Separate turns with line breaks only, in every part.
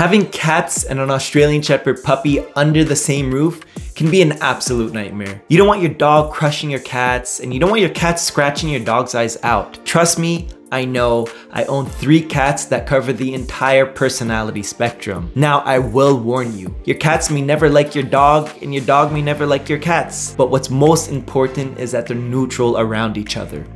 Having cats and an Australian Shepherd puppy under the same roof can be an absolute nightmare. You don't want your dog crushing your cats and you don't want your cats scratching your dog's eyes out. Trust me, I know I own three cats that cover the entire personality spectrum. Now, I will warn you, your cats may never like your dog and your dog may never like your cats. But what's most important is that they're neutral around each other.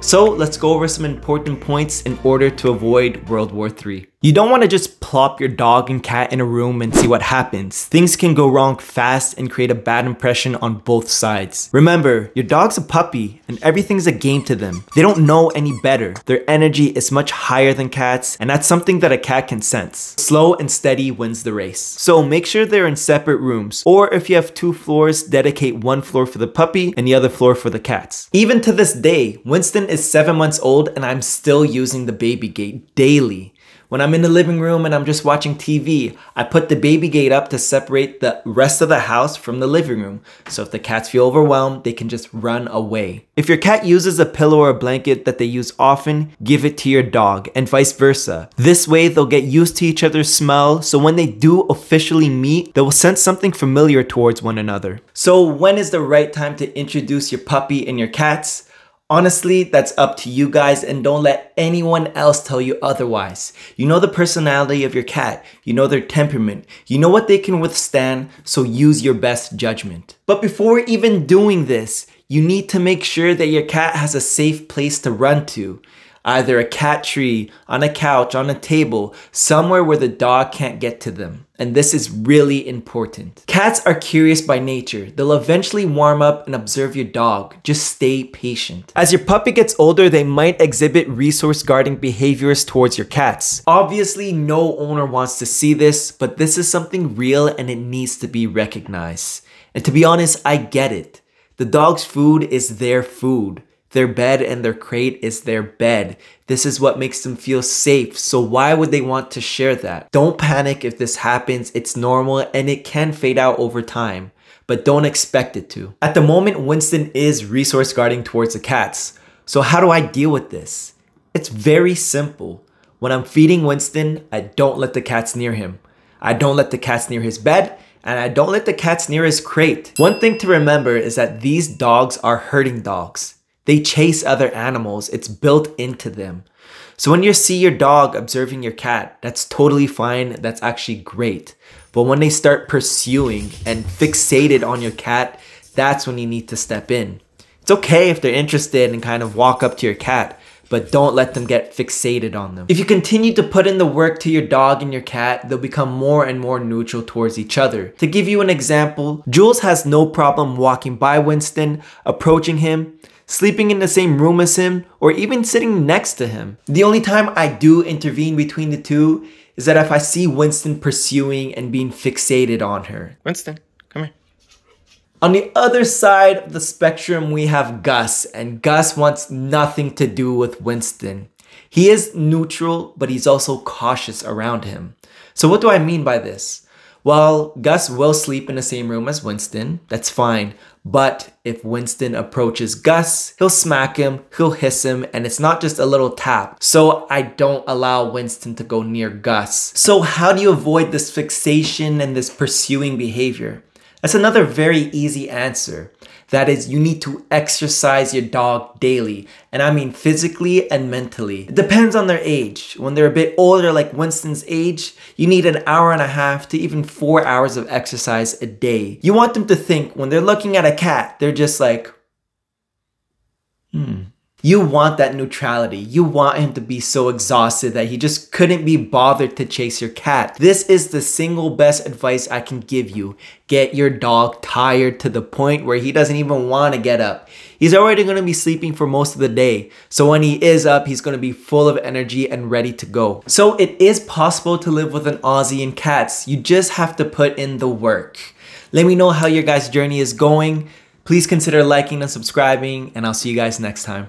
So let's go over some important points in order to avoid World War III. You don't want to just plop your dog and cat in a room and see what happens. Things can go wrong fast and create a bad impression on both sides. Remember, your dog's a puppy and everything's a game to them. They don't know any better. Their energy is much higher than cats and that's something that a cat can sense. Slow and steady wins the race. So make sure they're in separate rooms or if you have two floors, dedicate one floor for the puppy and the other floor for the cats. Even to this day, Winston is 7 months old and I'm still using the baby gate daily. When I'm in the living room and I'm just watching TV, I put the baby gate up to separate the rest of the house from the living room. So if the cats feel overwhelmed, they can just run away. If your cat uses a pillow or a blanket that they use often, give it to your dog and vice versa. This way they'll get used to each other's smell so when they do officially meet, they will sense something familiar towards one another. So when is the right time to introduce your puppy and your cats? Honestly, that's up to you guys and don't let anyone else tell you otherwise. You know the personality of your cat, you know their temperament, you know what they can withstand, so use your best judgment. But before even doing this, you need to make sure that your cat has a safe place to run to either a cat tree, on a couch, on a table, somewhere where the dog can't get to them. And this is really important. Cats are curious by nature. They'll eventually warm up and observe your dog. Just stay patient. As your puppy gets older, they might exhibit resource guarding behaviors towards your cats. Obviously, no owner wants to see this, but this is something real and it needs to be recognized. And to be honest, I get it. The dog's food is their food. Their bed and their crate is their bed. This is what makes them feel safe. So why would they want to share that? Don't panic if this happens. It's normal and it can fade out over time, but don't expect it to. At the moment, Winston is resource guarding towards the cats. So how do I deal with this? It's very simple. When I'm feeding Winston, I don't let the cats near him. I don't let the cats near his bed and I don't let the cats near his crate. One thing to remember is that these dogs are herding dogs. They chase other animals, it's built into them. So when you see your dog observing your cat, that's totally fine, that's actually great. But when they start pursuing and fixated on your cat, that's when you need to step in. It's okay if they're interested and kind of walk up to your cat, but don't let them get fixated on them. If you continue to put in the work to your dog and your cat, they'll become more and more neutral towards each other. To give you an example, Jules has no problem walking by Winston, approaching him, sleeping in the same room as him, or even sitting next to him. The only time I do intervene between the two is that if I see Winston pursuing and being fixated on her.
Winston, come here.
On the other side of the spectrum, we have Gus, and Gus wants nothing to do with Winston. He is neutral, but he's also cautious around him. So what do I mean by this? Well, Gus will sleep in the same room as Winston, that's fine. But if Winston approaches Gus, he'll smack him, he'll hiss him, and it's not just a little tap. So I don't allow Winston to go near Gus. So how do you avoid this fixation and this pursuing behavior? That's another very easy answer. That is, you need to exercise your dog daily. And I mean physically and mentally. It depends on their age. When they're a bit older, like Winston's age, you need an hour and a half to even four hours of exercise a day. You want them to think when they're looking at a cat, they're just like, hmm. You want that neutrality. You want him to be so exhausted that he just couldn't be bothered to chase your cat. This is the single best advice I can give you. Get your dog tired to the point where he doesn't even want to get up. He's already going to be sleeping for most of the day. So when he is up, he's going to be full of energy and ready to go. So it is possible to live with an Aussie and cats. You just have to put in the work. Let me know how your guys' journey is going. Please consider liking and subscribing, and I'll see you guys next time.